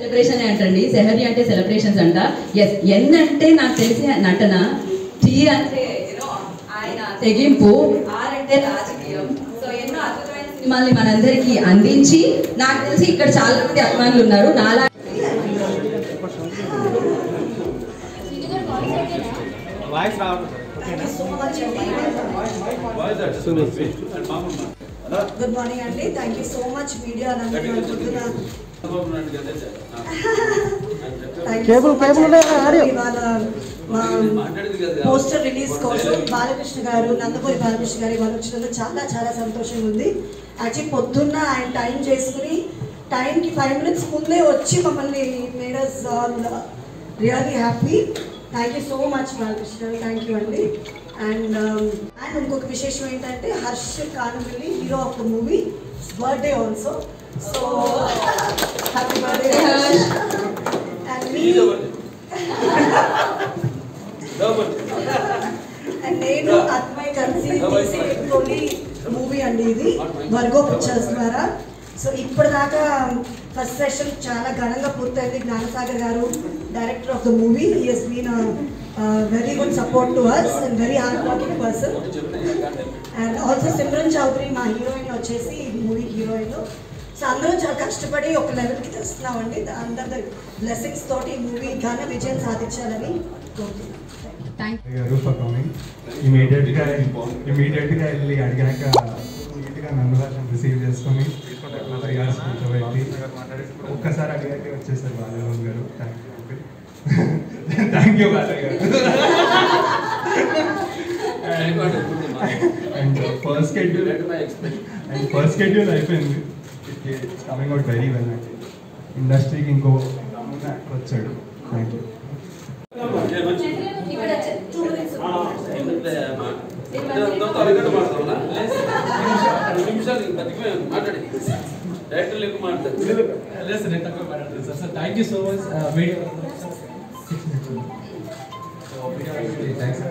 Celebration అంటండి? సెహరి అంటే celebrations అంట. ఎస్ ఎన్ అంటే నాకు తెలిసి నటన టీ అంటే ఆయన తెగింపు ఆర్ అంటే రాజకీయం. సో ఎన్నో అద్భుతమైన సినిమాల్ని మనందరికీ అందించి నాకు తెలిసి ఇక్కడ చాలా మంది అభిమానులు ఉన్నారు. నాలా వాయిస్ రావడం గుడ్ మార్నింగ్ అండి thank you so much media cable cable audio. Poster release కోసం బాలకృష్ణ గారు నందమూరి బాలకృష్ణ గారు ఇవాళ వచ్చినందుకు చాలా చాలా సంతోషంగా ఉంది. యాక్చువల్లీ పొద్దున్న ఆయన టైం చేసుకుని టైంకి ఫైవ్ మినిట్స్ ముందే వచ్చి మమ్మల్ని made us all really happy. Thank you so much Balakrishna గారు. థ్యాంక్ యూ అండి. అండ్ అండ్ um, ఇంకొక విశేషం ఏంటంటే Harsh Kanamilli hero of the movie birthday also so happy birthday Harsh and నేను అత్మయ్ కలిసి తీసే తొలి మూవీ అండి ఇది వర్గో పిక్చర్స్ ద్వారా సో ఇప్పటిదాకా ఫస్ట్ సెషన్ చాలా ఘనంగా పూర్తయింది జ్ఞానసాగర్ గారు director of the movie he's been very good support to us and very hard working person and also Simran Chaudhary మా హీరోయిన్ వచ్చేసి మూవీ హీరోయిన్ సో అందరం చాలా కష్టపడి ఒక లెవెల్కి తెస్తున్నామండి. అందరి బ్లెస్సింగ్స్ తోటి ఈ మూవీ ఘన విజయం సాధించాలని కోరుతున్నాను థ్యాంక్ గారు ఫర్ కమింగ్ ఇమీడియట్గా ఇమీడియట్గా వెళ్ళి అడిగాక రిసీవ్ చేసుకొని రిహార్స్ కూర్చోబెట్టి ఒక్కసారి అడిగాక వచ్చేసారు బాలరావు గారు. థ్యాంక్ యూ బాలయ్య గారు. And first schedule and first schedule అయిపోయింది. It's coming out very well అండి ఇండస్ట్రీకి ఇంకో యాక్టర్ వచ్చాడు థ్యాంక్ యూ డైరెక్టర్ ఎక్కువ మాట్లాడతారు sir thank you so much media thanks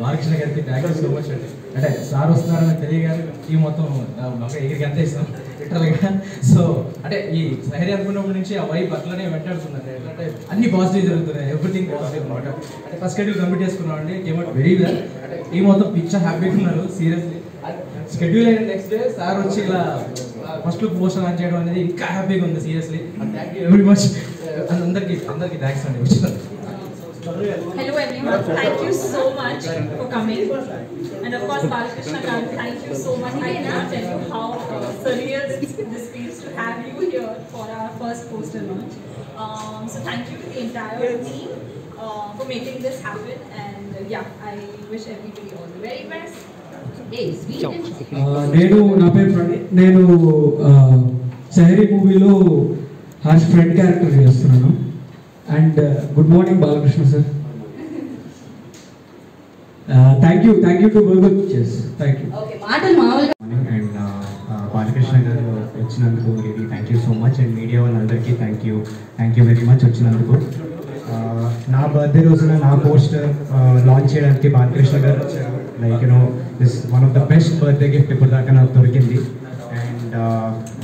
Balakrishna గారికి థ్యాంక్ యూ సో మచ్ అండి అంటే సార్ వస్తున్నారని తెలియగానే ఈ మొత్తం ఒక ఎగిరికి అంతే ఇస్తాం లిటరల్గా సో అంటే ఈ సహరి అనుకున్నప్పటి నుంచి ఆ వైబ్ అట్లనే వెంటాడుతున్నారు. అంటే అన్ని పాజిటివ్ జరుగుతున్నాయి. ఎవ్రీథింగ్ పాజిటివ్ అనమాట. అంటే ఫస్ట్ షెడ్యూల్ కంప్లీట్ చేసుకున్నాం అండి కేమ్ అవుట్ వెరీ వెల్ అంటే ఈ మొత్తం పిక్చర్ హ్యాపీగా ఉన్నారు సీరియస్లీ షెడ్యూల్ అయిన నెక్స్ట్ డే సార్ వచ్చి ఇలా ఫస్ట్ లుక్ పోస్టర్ లాంచ్ చేయడం అనేది ఇంకా హ్యాపీగా ఉంది seriously thank you very much అందరికీ అందరికీ థ్యాంక్స్ అండి. వచ్చినందుకు Hello everyone, thank you so much for coming. And of course, Balakrishna Garu, thank you so much. I cannot tell you how uh, surreal this, this feels to have you here for our first poster launch. Um, so thank you to the entire team uh, for making this happen. And uh, yeah, I wish everybody all the very best. ఆ, నేను నా పేరు ప్రణీత్ నేను ఆ, సహరీ మూవీలో harsh friend character చేస్తున్నాను and good morning Balakrishna sir thank you thank you to Google Pictures thank you okay మాటలు మామూలుగా అండ్ బాలకృష్ణ గారు వచ్చినందుకు really thank you so much and media వాళ్ళందరికీ thank you thank you very much వచ్చినందుకు. Uh, నా birthday రోజున నా poster launch చేయడానికి బాలకృష్ణ గారు వచ్చారు. Like you know this one of the best birthday gift ఇప్పుడు దాకా నాకు దొరికింది. అండ్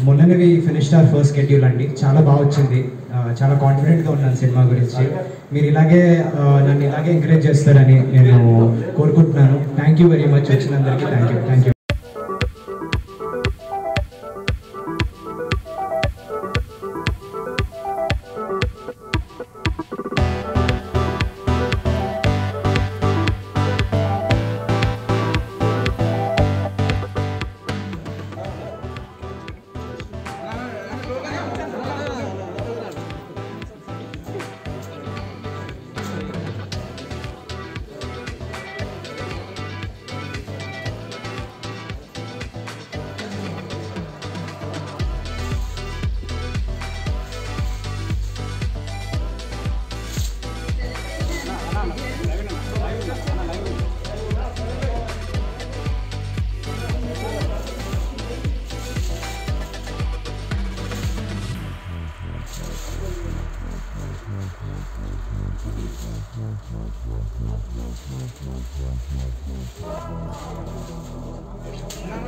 మొన్ననే ఫినిష్డ్ ఆర్ ఫస్ట్ షెడ్యూల్ అండి. చాలా బాగా వచ్చింది. చాలా కాన్ఫిడెంట్గా ఉన్నాను సినిమా గురించి. మీరు ఇలాగే నన్ను ఇలాగే ఎంకరేజ్ చేస్తారని నేను కోరుకుంటున్నాను. థ్యాంక్ యూ వెరీ మచ్ వచ్చినందరికీ థ్యాంక్ యూ థ్యాంక్ యూ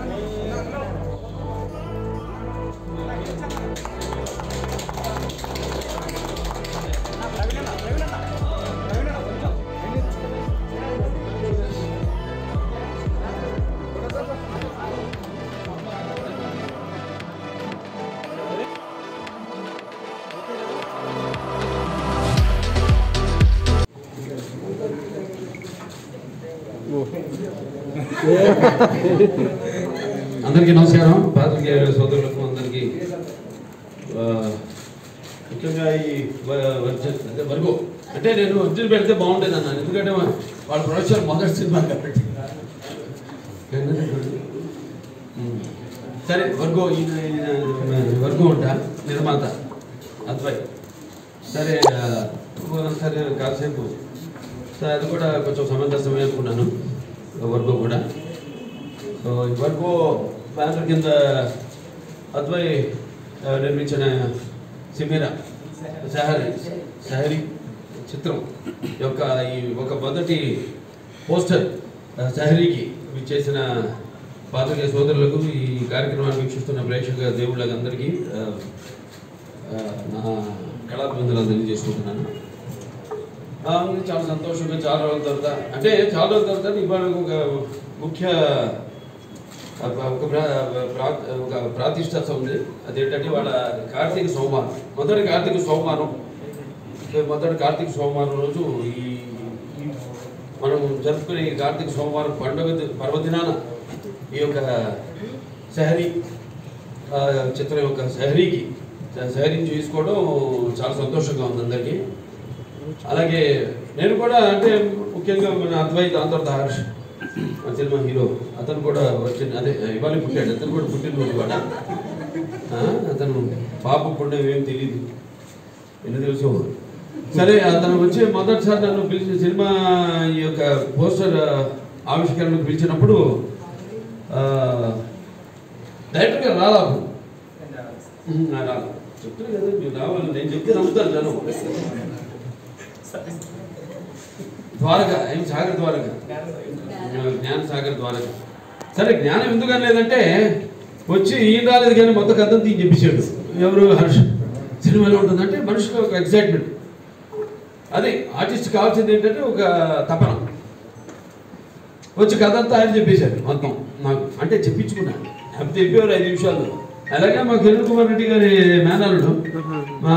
えー అందరికీ నమస్కారం. పాత్రికేయ సోదరులకు అందరికీ ముఖ్యంగా ఈ వర్జన్ అంటే వర్గో. అంటే నేను వర్జన్ పెడితే బాగుండేది అన్నాను ఎందుకంటే వాళ్ళ ప్రొడక్షన్ మొదటి సినిమా కాబట్టి. సరే వర్గో వర్గో ఉంటా నిర్మాత అద్వై. సరే సరే కాసేపు. సరే అది కూడా కొంచెం సమంజసమే అనుకున్నాను వర్గో కూడా. ఇవరకు ఈ బ్యానర్ కింద అద్వై నిర్మించిన సిమిరా సహరి సహరి చిత్రం యొక్క ఈ ఒక మొదటి పోస్టర్ సహరీకి చేసిన పాత్రికేయ సోదరులకు ఈ కార్యక్రమాన్ని వీక్షిస్తున్న ప్రేక్షక దేవుళ్ళందరికీ నా కళాభివందనాలు తెలియజేసుకుంటున్నాను. చాలా సంతోషంగా చాలా రోజుల తర్వాత అంటే చాలా రోజుల తర్వాత ఇవాళ ఒక ముఖ్య ఒక ప్రా- ఒక ప్రాతిష్టత ఉంది అదేంటంటే వాళ్ళ కార్తీక సోమవారం. మొదటి కార్తీక సోమవారం. మొదటి కార్తీక సోమవారం రోజు ఈ మనం జరుపుకునే ఈ కార్తీక సోమవారం పండుగ పర్వదినాన ఈ యొక్క శహరీ చిత్రం యొక్క శహరీకి శహరీని చూసుకోవడం చాలా సంతోషంగా ఉంది అందరికీ. అలాగే నేను కూడా అంటే ముఖ్యంగా మన అద్వైత దాని తర్వాత సినిమా హీరో. అతను కూడా వచ్చిన అదే ఇవాళ పుట్టాడు. అతను కూడా పుట్టినరోజు వాడు? అతను పాప పుణ్యం ఏం తెలియదు ఎన్ని తెలుసు? సరే అతను వచ్చి మొదటిసారి నన్ను పిలిచిన సినిమా ఈ యొక్క పోస్టర్ ఆవిష్కరణకు పిలిచినప్పుడు డైరెక్ట్గా డైరెక్టర్ గారు రాలా అప్పుడు. రాలా చెప్తాను కదా మీరు రావాలి. నేను చెప్తే నమ్ముతాను జనం. ద్వారక ఏం సాగర్ ద్వారగా జ్ఞాన సాగర్ ద్వారగా సరే జ్ఞానం ఎందుకని లేదంటే వచ్చి ఈయన రాలేదు కానీ మొత్తం కథ తీసి చెప్పేసాడు ఎవరు హర్ష? సినిమాలో ఉంటుందంటే మనిషికి ఒక ఎక్సైట్మెంట్ అదే ఆర్టిస్ట్ కావాల్సింది ఏంటంటే ఒక తపన. వచ్చి కథ అంతా ఆయన చెప్పేశారు మొత్తం నాకు. అంటే చెప్పించుకున్నాను అవి చెప్పేవారు ఐదు నిమిషాలు అలాగే మా కిరణ్ కుమార్ రెడ్డి గారి మేనల్లుడు. మా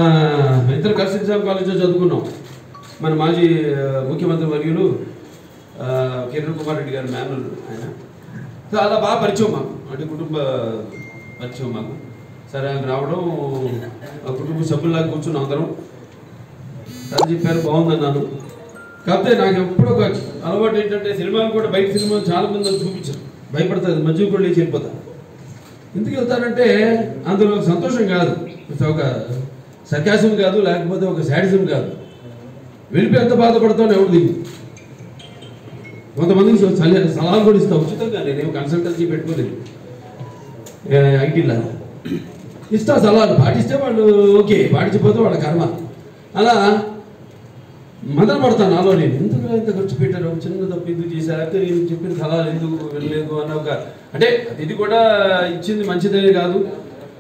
ఇద్దరు కలిసి ఎగ్జామ్ కాలేజ్లో చదువుకున్నాం. మన మాజీ ముఖ్యమంత్రి వర్యులు కిరణ్ కుమార్ రెడ్డి గారి మేనలు ఆయన. సో అలా బాగా పరిచయం మాకు. అంటే కుటుంబ పరిచయం మాకు. సరే ఆయన రావడం ఆ కుటుంబ సభ్యుల్లాగా కూర్చున్నాం అందరం. అని చెప్పారు బాగుందన్నాను. కాకపోతే నాకు ఎప్పుడు ఒక అలవాటు ఏంటంటే సినిమాలు కూడా బయట సినిమాలు చాలా మంది చూపించారు. భయపడతారు మంచి కూడా లేచి ఎందుకు వెళ్తానంటే అందులో సంతోషం కాదు. ఒక సర్కాసం కాదు లేకపోతే ఒక శాడిజం కాదు. వెళ్ళిపోయి ఎంత బాధపడతాను ఎవరు దిగు కొంతమందికి సల- సలహా- సలహాలు కూడా ఇస్తా ఉచితంగా నేనేం కన్సల్టెన్సీ పెట్టుకోలేదు. ఐటీలా ఇస్తా సలహాలు. పాటిస్తే వాళ్ళు ఓకే. పాటించిపోతే వాళ్ళ కర్మ. అలా మదన పడతాను నాలో నేను. ఎందుకు ఇంత ఖర్చు పెట్టారు? చిన్న తప్పు ఎందుకు చేశారు? అయితే నేను చెప్పిన సలహాలు ఎందుకు వెళ్ళలేదు అన్న ఒక అంటే ఇది కూడా ఇచ్చింది మంచిదే కాదు.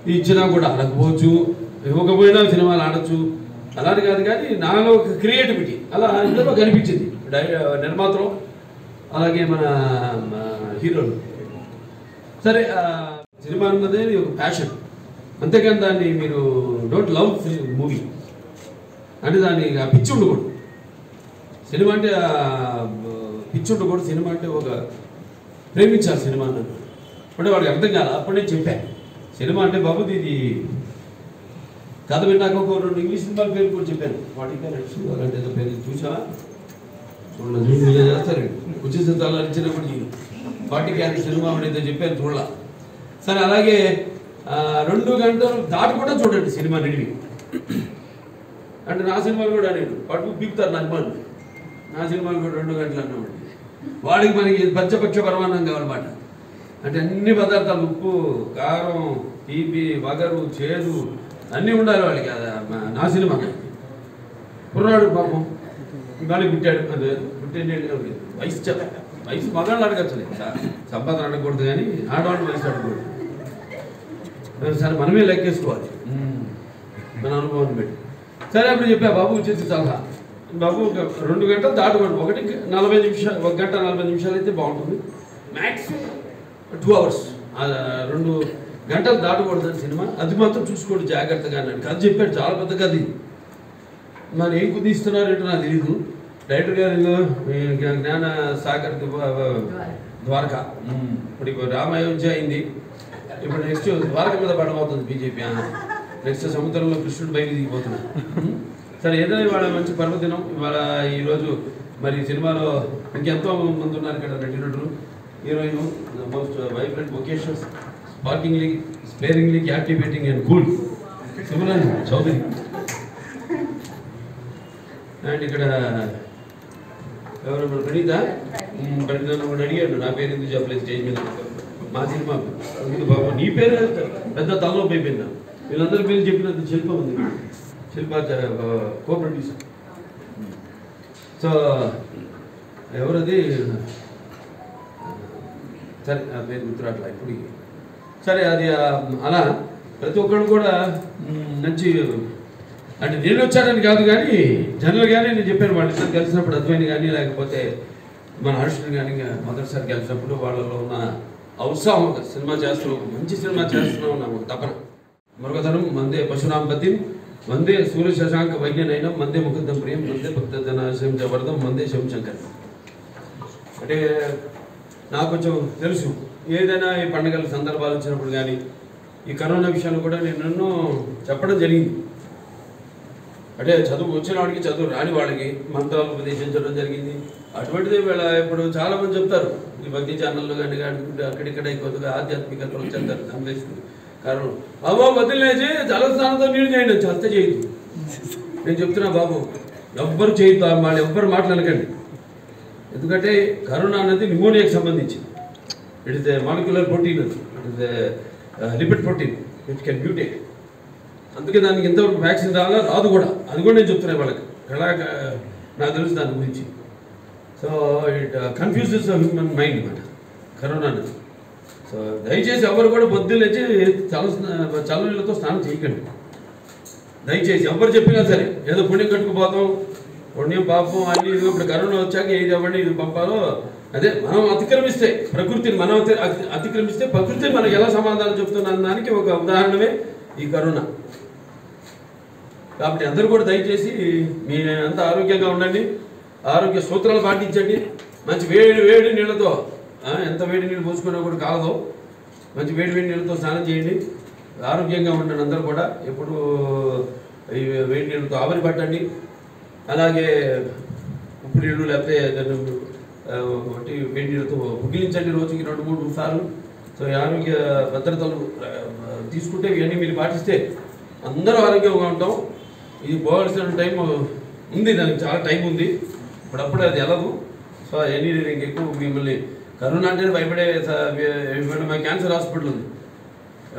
ఇచ్చినా కూడా అడగపోవచ్చు ఇవ్వకపోయినా సినిమాలు ఆడచ్చు. అలాంటి కాదు కానీ నాలో ఒక క్రియేటివిటీ. అలా ఇందులో కనిపించింది. డై అలాగే మన హీరోలు. సరే సినిమా అన్నది ఒక ప్యాషన్. అంతేకాని దాన్ని మీరు డోంట్ లవ్ మూవీ. అంటే దాన్ని ఆ పిచ్చి ఉండకూడదు. సినిమా అంటే పిచ్చి ఉండకూడదు. సినిమా అంటే ఒక ప్రేమించాలి సినిమా అన్నది. అంటే వాడికి అర్థం కాదు అప్పుడే చెప్పాను సినిమా అంటే బాబు ఇది కథ విన్నాక ఒక రెండు ఇంగ్లీష్ సినిమాల పేరు కూడా చెప్పాను. వాటికి అలాంటి ఏదో పేరు చూసావా చూడండి చూడు ఇలా చేస్తారు. ఉచిత సిద్ధాలు ఇచ్చినప్పుడు వాటికి అది సినిమా ఏదో చెప్పాను చూడాల. సరే అలాగే రెండు గంటలు దాటకుండా కూడా చూడండి సినిమా నిడివి అంటే నా సినిమాలు కూడా నేను పట్టు పీపుతారు నా అభిమానులు. నా సినిమాలు కూడా రెండు గంటలు అన్నమాట. వాడికి మనకి పచ్చపక్ష పరమానం కావాలన్నమాట. అంటే అన్ని పదార్థాలు ఉప్పు కారం తీపి వగరు చేదు అన్నీ ఉండాలి వాళ్ళకి. నా సినిమా కుర్రాడు పాపం ఇవాళ పుట్టాడు. అదే పుట్టిండేది వయసు చెప్ప వయసు మగాళ్ళు అడగచ్చు సంపాదన అడగకూడదు కానీ ఆడవాళ్ళు వయసు అడగకూడదు. సరే మనమే లెక్కేసుకోవాలి. మన అనుభవాన్ని బట్టి. సరే అప్పుడు చెప్పా బాబు వచ్చేసి సలహా. బాబు ఒక రెండు గంటలు దాటకూడదు ఒకటి నలభై నిమిషాలు ఒక గంట నలభై నిమిషాలు అయితే బాగుంటుంది. Maximum two hours. రెండు గంటలు దాటకూడదు అని సినిమా. అది మాత్రం చూసుకోండి జాగ్రత్తగా అన్నాడు. కథ చెప్పాడు చాలా పెద్ద కథ ఇది. మరి ఏం కుదిస్తున్నారు ఏంటో నాకు తెలియదు డైరెక్టర్ గారు జ్ఞాన సాగర్ ద్వా- ద్వారకా. ఇప్పుడు ఇప్పుడు రామ అయోధ్య అయింది. ఇప్పుడు నెక్స్ట్ ద్వారక మీద పడబోతుంది బీజేపీ. నెక్స్ట్ సముద్రంలో కృష్ణుడు బయలు దిగిపోతున్నాడు. మ్మ్. సరే ఏదైనా ఇవాళ మంచి పర్వదినం. ఇవాళ ఈరోజు మరి సినిమాలో ఇంకెంతో మంది ఉన్నారు ఇక్కడ నటినటులు heroine most vibrant occasions sparklingly sparingly captivating and cool Simran Chaudhary and ఇక్కడ ఎవరు మన ప్రణీత? మ్మ్, ప్రణీత నన్ను అడిగాడు నా పేరు ఎందుకు చెప్పలేదు? స్టేజ్ మీద మా సినిమా అందుకు బాబు నీ పేరు పెద్ద తలనొప్పి అయిపోయింది నాకు. వీళ్ళందరి పేరు చెప్పినంత శిల్ప ఉంది. శిల్ప కో ప్రొడ్యూసర్ సో ఎవరది? సరే ఆ పేరు గుర్తురాట్లా ఇప్పుడు సరే అది అలా ప్రతి ఒక్కరు కూడా మంచి అంటే నేను వచ్చానని కాదు కానీ జనరల్గానే నేను చెప్పాను వాళ్ళిద్దరు కలిసినప్పుడు అద్వైన్ కానీ లేకపోతే మన హర్షుని కానీ మొదటిసారి కలిసినప్పుడు వాళ్ళలో ఉన్న ఉత్సాహం సినిమా చేస్తున్నాం మంచి సినిమా చేస్తున్నాం నాకు తపన. మరొకతనం మందే పశునాంపతి మందే సూర్య శశాంక వైద్యనైనం మందే ముఖద్దం ప్రియం మందే భక్తజన జవర్ధం మందే శంకర్ అంటే నాకు కొంచెం తెలుసు. ఏదైనా ఈ పండుగల సందర్భాలు వచ్చినప్పుడు కానీ ఈ కరోనా విషయాలు కూడా నేను ఎన్నో చెప్పడం జరిగింది. అంటే చదువు వచ్చిన వాడికి చదువు రాని వాళ్ళకి మంత్రాలు ఉపదేశించడం జరిగింది. అటువంటిది వీళ్ళ ఇప్పుడు చాలా మంది చెప్తారు. ఈ భక్తి ఛానల్లో కానీ కానీ అక్కడిక్కడ కొద్దిగా ఆధ్యాత్మికతలు చెప్తారు అన్వేషణ కారణం బాబు వదిలేసి జలస్నానంతో నీళ్ళు చేయండి చెత్త చేయదు నేను చెప్తున్నా బాబు ఎవ్వరు చేయొద్దు వాళ్ళు ఎవ్వరు మాట్లాడకండి. ఎందుకంటే కరోనా అనేది న్యూమోనియాకి it is a molecular protein it is lipid protein it can mutate అందుకే దానికి ఇంతవరకు వ్యాక్సిన్ రాలా రాదు కూడా. అది కూడా నేను చెప్తున్నాను వాళ్ళకి. ఎలా నాకు తెలుసు దాని గురించి. So it confuses human mind అనమాట కరోనా అనేది. సో దయచేసి ఎవరు కూడా పొద్దున్న లేచి చల చల్లనీళ్ళతో స్నానం చేయకండి. దయచేసి ఎవరు చెప్పినా సరే ఏదో పుణ్యం కట్టుకుపోతాం పుణ్యం పాపం అన్ని ఇప్పుడు కరోనా వచ్చాక ఏది ఎవరిని ఇది పంపాలో అదే మనం అతిక్రమిస్తే ప్రకృతిని మనం అతిక్రమిస్తే ప్రకృతి మనకు ఎలా సమాధానం చెప్తున్న దానికి ఒక ఉదాహరణమే ఈ కరోనా. కాబట్టి అందరూ కూడా దయచేసి మీ అంత ఆరోగ్యంగా ఉండండి ఆరోగ్య సూత్రాలు పాటించండి. మంచి వేడి వేడి నీళ్ళతో ఎంత వేడి నీళ్ళు పోసుకున్నా కూడా కాలదు. మంచి వేడి వేడి నీళ్ళతో స్నానం చేయండి. ఆరోగ్యంగా ఉండండి అందరూ కూడా. ఎప్పుడు ఈ వేడి నీళ్ళతో ఆవిరి పట్టండి. అలాగే ఉప్పు నీళ్ళు లేకపోతే ఒకటి వేడి నీళ్ళతో పుగిలించండి రోజుకి రెండు మూడు సార్లు. సో ఈ ఆరోగ్య భద్రతలు తీసుకుంటే ఇవన్నీ మీరు పాటిస్తే అందరూ ఆరోగ్యంగా ఉంటాం. ఇది పోవాల్సిన టైం ఉంది దానికి చాలా టైం ఉంది. ఇప్పుడప్పుడు అది వెళ్ళదు సో ఎనీ నేను ఎక్కువ మిమ్మల్ని కరోనా అంటే భయపడే మా క్యాన్సర్ హాస్పిటల్ ఉంది.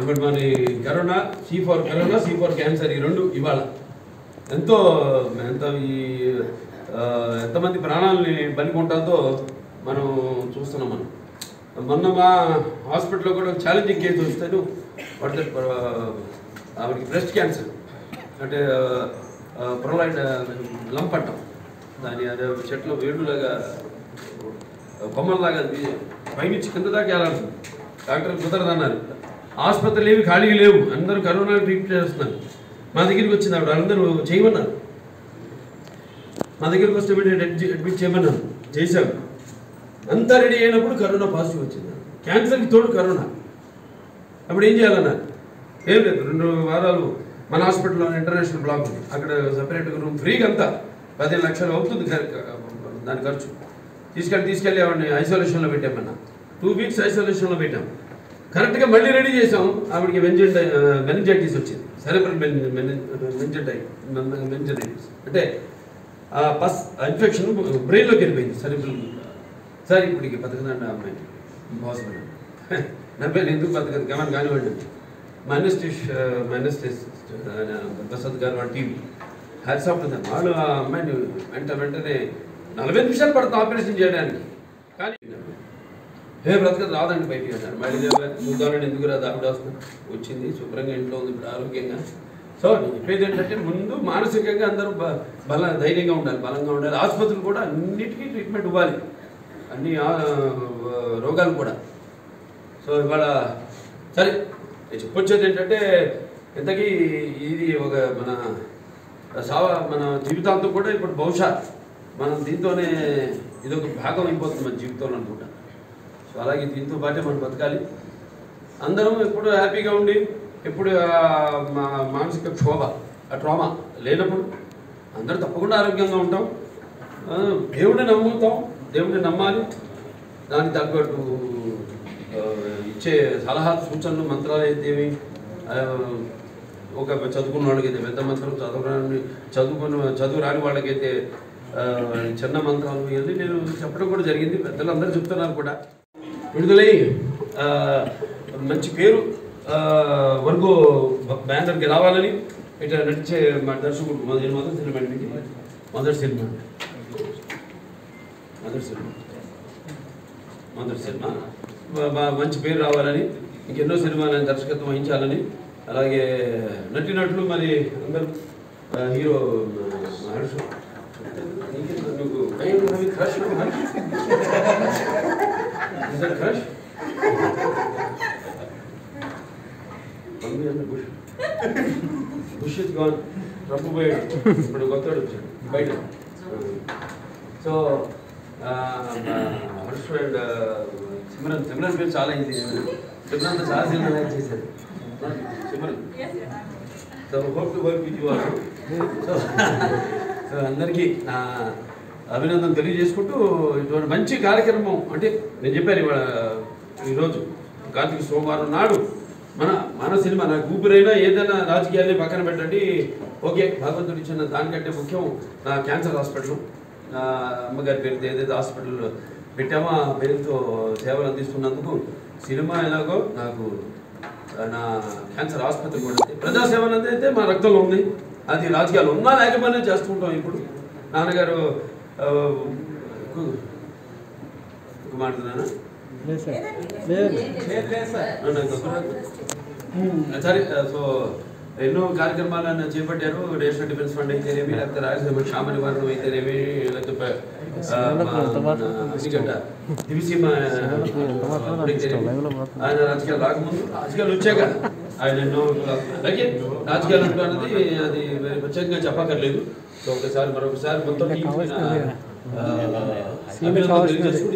ఇప్పుడు మరి corona C four corona C four cancer ఈ రెండు ఇవాళ. ఎంతో ఎంత ఈ ఎంతమంది ప్రాణాలని బలికొంటుందో మనం చూస్తున్నాం మనం. మొన్న మా హాస్పిటల్లో కూడా ఛాలెంజింగ్ కేసు వస్తాను వాటి ఆవిడకి బ్రెస్ట్ క్యాన్సర్. అంటే ప్రొలైడ్ లంప్ అంటాం. దాని అదే చెట్లు వేడులాగా కొమ్మల్లాగా అది పైనుంచి కింద దాకా వెళ్ళాల్సింది డాక్టర్ కుదరదు అన్నారు. ఆసుపత్రులు ఏవి ఖాళీగా లేవు. అందరూ కరోనా ట్రీట్ చేస్తున్నారు. మా దగ్గరికి వచ్చింది ఆవిడ. అందరూ చేయమన్నారు. నా దగ్గరికి వస్తే అడ్మిట్ చేయమన్నాను చేశాను అంతా రెడీ అయినప్పుడు కరోనా పాజిటివ్ వచ్చింది. క్యాన్సర్కి తోడు కరోనా. అప్పుడు ఏం చేయాలన్నా? ఏం లేదు. రెండు వారాలు మన హాస్పిటల్లో ఇంటర్నేషనల్ బ్లాక్ ఉంది. అక్కడ సపరేట్గా రూమ్ ఫ్రీగా అంతా. పదిహేను లక్షలు అవుతుంది దాని ఖర్చు. తీసుకెళ్ళి తీసుకెళ్ళి ఆవిడని ఐసోలేషన్లో పెట్టామన్నా టూ వీక్స్ ఐసోలేషన్లో పెట్టాం. కరెక్ట్గా మళ్ళీ రెడీ చేసాం ఆవిడకి వెంజెంట్ మెనింజైటిస్ వచ్చింది. సెరెబ్రల్ మెన్ మెనింజైటిస్ అంటే ఆ పస్ ఇన్ఫెక్షన్ బ్రెయిన్లోకి వెళ్ళిపోయింది సెరిబ్రల్ సార్ ఇప్పటికి బతకదండి ఆ అమ్మాయి. హాస్పిటల్ నా పేరు ఎందుకు బతకదు? గమని కానివ్వండి. మైనస్టిష్ మైనస్టిస్ ప్రసాద్ గారు వాళ్ళ టీవీ. హ్యాట్స్ ఆఫ్ టు వాళ్ళు ఆ అమ్మాయిని వెంట వెంటనే నలభై నిమిషాలు పడుతుంది ఆపరేషన్ చేయడానికి. కానీ ఏ బ్రతకదు రాదండి బయటికి అన్నారు మళ్ళీ చూద్దామని ఎందుకు రాదు ఆవిడ వస్తుంది వచ్చింది శుభ్రంగా ఇంట్లో ఉంది ఇప్పుడు ఆరోగ్యంగా. సో చెప్పేది ఏంటంటే ముందు మానసికంగా అందరూ బ- బల ధైర్యంగా ఉండాలి బలంగా ఉండాలి. ఆసుపత్రులు కూడా అన్నిటికీ ట్రీట్మెంట్ ఇవ్వాలి. అన్ని ఆ, రోగాలు కూడా. సో ఇవాళ సరే నేను చెప్పొచ్చేది ఏంటంటే ఇంతకీ ఇది ఒక మన సావ మన జీవితాంతం కూడా ఇప్పుడు బహుశా మనం దీంతోనే ఇది ఒక భాగం అయిపోతుంది మన జీవితంలో అనుకుంటా. సో అలాగే దీంతో పాటే మనం బతకాలి. అందరం ఎప్పుడు హ్యాపీగా ఉండి ఎప్పుడు మా- మానసిక క్షోభ ట్రామా లేనప్పుడు అందరూ తప్పకుండా ఆరోగ్యంగా ఉంటాం. దేవుడిని నమ్ముతాం దేవుడిని నమ్మాలి. దానికి తగ్గట్టు ఇచ్చే సలహా సూచనలు మంత్రాలు అయితే ఒక చదువుకున్న వాళ్ళకైతే పెద్ద మంత్రం చదువురాని చదువుకున్న చదువు రాని వాళ్ళకైతే చిన్న మంత్రాలు ఇవన్నీ నేను చెప్పడం కూడా జరిగింది. పెద్దలు అందరూ చెప్తున్నారు కూడా. విడుదలై మంచి పేరు వరకు బ్యానర్కి రావాలని ఇట్లా నడిచే మా దర్శకుడు మొదటి మొదటి సినిమా అండి మొదటి సినిమా. మొదటి సినిమా. మొదటి సినిమా. మంచి పేరు రావాలని ఇంకెన్నో సినిమాలు దర్శకత్వం వహించాలని అలాగే నటినట్లు మరి అందరూ హీరో ఆ, హర్ష నువ్వు క్రష్ బుష్ ఇస్ గాన్ రప్పు పోయాడు. ఇప్పుడు కొత్తవాడు వచ్చాడు. బయట. సో హర్ష్ అండ్ సిమరన్ సిమరన్ పేరు చాలా అయింది సిమరన్ చాలా సినిమా చేశారు. Simran. So hope to work with you also so so అందరికీ నా అభినందన తెలియజేసుకుంటూ ఇటువంటి మంచి కార్యక్రమం అంటే నేను చెప్పాను ఇవాళ ఈరోజు కార్తీక సోమవారం నాడు మన మన సినిమా నాకు ఊపిరైనా ఏదైనా రాజకీయాల్ని పక్కన పెట్టండి ఓకే భగవంతుడు ఇచ్చిన దానికంటే ముఖ్యం నా క్యాన్సర్ హాస్పిటల్ నా అమ్మగారి పేరుతో ఏదైతే హాస్పిటల్ పెట్టామో ఆ పేరుతో సేవలు అందిస్తున్నందుకు సినిమా ఎలాగో నాకు నా క్యాన్సర్ ఆసుపత్రి కూడా ఉంది. ప్రజాసేవ అయితే మా రక్తంలో ఉంది అది రాజకీయాలు ఉన్నా లేకపోయినా చేస్తుంటాం ఇప్పుడు నాన్నగారు ఆ, కు- ఇంకో మాట్లాడుతున్నానా అవునా, ఇంకొక మాట? సరే సో ఎన్నో కార్యక్రమాలను చేపట్టారు నేషనల్ డిఫెన్స్ ఫండ్ అయితేనేమి లేకపోతే రాయలసీమ క్షామ నివారణం అయితేనేమి లేకపోతే ఆ, మా- మన అగ్నిగడ్డ దివిసీమ అయితేనేమి. ఆయన రాజకీయాలు రాకముందు రాజకీయాలు వచ్చాక ఆయన ఎన్నో అలాగే రాజకీయాలు అంటూ అన్నది అది వేరే ప్రత్యేకంగా చెప్పక్కర్లేదు సో ఒకసారి మరొకసారి మొత్తం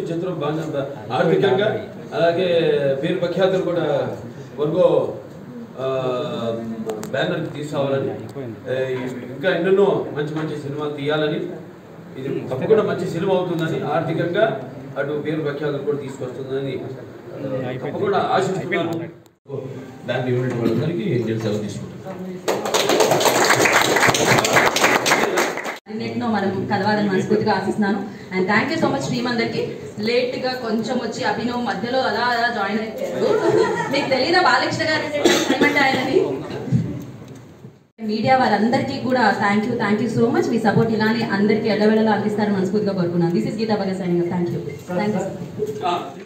చిత్రం బాగా ఆర్థికంగా అలాగే పేరు ప్రఖ్యాతులు కూడా వర్గో బ్యానర్కి తీసుకురావాలని ఇంకా ఎన్నెన్నో మంచి మంచి సినిమాలు తీయాలని ఇది తప్పకుండా మంచి సినిమా అవుతుందని ఆర్థికంగా అటు పేరు ప్రఖ్యాతులు కూడా తీసుకొస్తుందని తప్పకుండా ఆశిస్తున్నాను. బ్యాంక్ యూనిట్ వాళ్ళందరికీ నేను సెలవు తీసుకుంటాను. ఎన్నో మనం కలవాలని మనస్ఫూర్తిగా ఆశిస్తున్నాను. And thank you so much team అందరికి. లేట్గా కొంచెం వచ్చి అభినవ్ మధ్యలో అలా అలా జాయిన్ అయిపోయారు మీకు తెలియదా బాలకృష్ణ గారు? అంటే ఆయనని? మీడియా వారందరికీ కూడా thank you thank you so much me support ఇలానే అందరికీ ఎల్లవేళలా అందిస్తారని మనస్ఫూర్తిగా కోరుకున్నాను. This is Geetha Bhagat signing thank you thank you